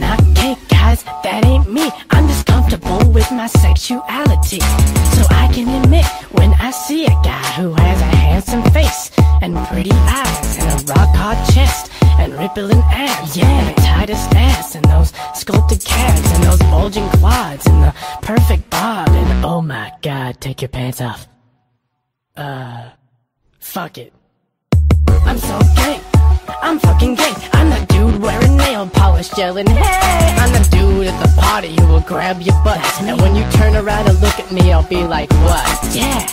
not gay, guys, that ain't me. I'm just comfortable with my sexuality. So I can admit when I see a guy who has a handsome face and pretty eyes and a rock hard chest and rippling abs, yeah, and the tightest ass and those sculpted calves and those bulging quads and the perfect bob and oh my god, take your pants off. Uh, fuck it. I'm so gay. I'm fucking gay. Nail yelling, hey! I'm the dude at the party who will grab your butt. And when you turn around and look at me, I'll be like, what? Yeah,